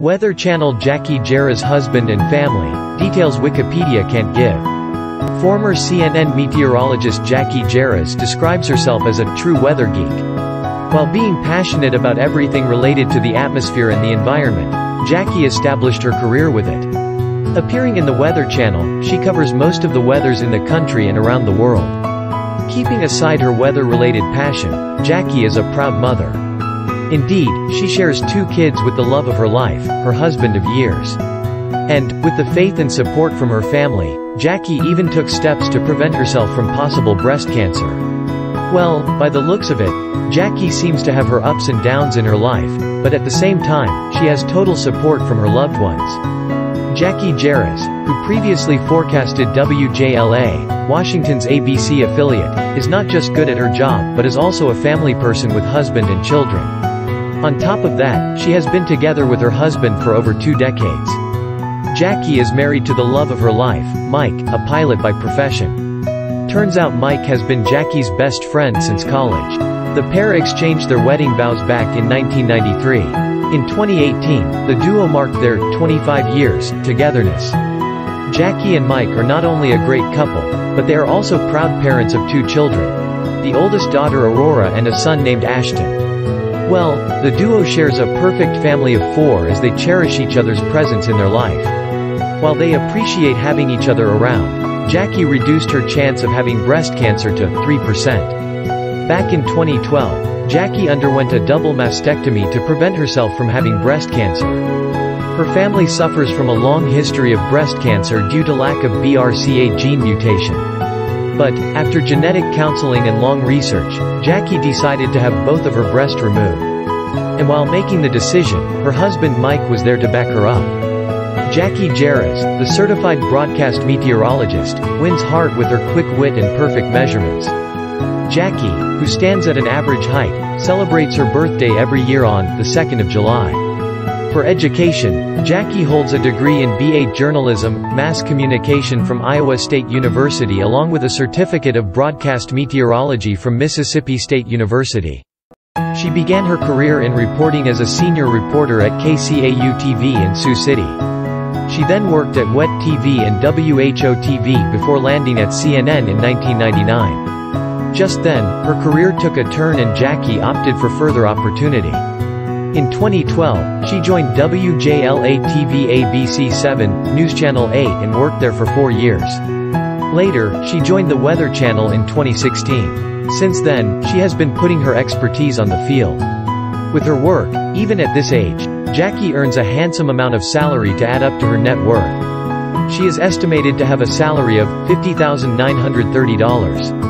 Weather Channel Jacqui Jeras husband and family, details Wikipedia can't give. Former CNN meteorologist Jacqui Jeras describes herself as a true weather geek. While being passionate about everything related to the atmosphere and the environment, Jacqui established her career with it. Appearing in the Weather Channel, she covers most of the weathers in the country and around the world. Keeping aside her weather-related passion, Jacqui is a proud mother. Indeed, she shares two kids with the love of her life, her husband of years. And, with the faith and support from her family, Jacqui even took steps to prevent herself from possible breast cancer. Well, by the looks of it, Jacqui seems to have her ups and downs in her life, but at the same time, she has total support from her loved ones. Jacqui Jeras, who previously forecasted WJLA, Washington's ABC affiliate, is not just good at her job but is also a family person with husband and children. On top of that, she has been together with her husband for over two decades. Jacqui is married to the love of her life, Mike, a pilot by profession. Turns out Mike has been Jacqui's best friend since college. The pair exchanged their wedding vows back in 1993. In 2018, the duo marked their 25 years togetherness. Jacqui and Mike are not only a great couple, but they are also proud parents of two children. The oldest daughter Aurora and a son named Ashton. Well, the duo shares a perfect family of four as they cherish each other's presence in their life. While they appreciate having each other around, Jacqui reduced her chance of having breast cancer to 3%. Back in 2012, Jacqui underwent a double mastectomy to prevent herself from having breast cancer. Her family suffers from a long history of breast cancer due to lack of BRCA gene mutation. But, after genetic counseling and long research, Jacqui decided to have both of her breasts removed. And while making the decision, her husband Mike was there to back her up. Jacqui Jeras, the certified broadcast meteorologist, wins heart with her quick wit and perfect measurements. Jacqui, who stands at an average height, celebrates her birthday every year on the 2nd of July. For education, Jacqui holds a degree in BA Journalism, Mass Communication from Iowa State University along with a certificate of Broadcast Meteorology from Mississippi State University. She began her career in reporting as a senior reporter at KCAU-TV in Sioux City. She then worked at WET TV and WHO-TV before landing at CNN in 1999. Just then, her career took a turn and Jacqui opted for further opportunity. In 2012, she joined WJLA-TV ABC 7, News Channel 8 and worked there for four years. Later, she joined the Weather Channel in 2016. Since then, she has been putting her expertise on the field. With her work, even at this age, Jacqui earns a handsome amount of salary to add up to her net worth. She is estimated to have a salary of $50,930.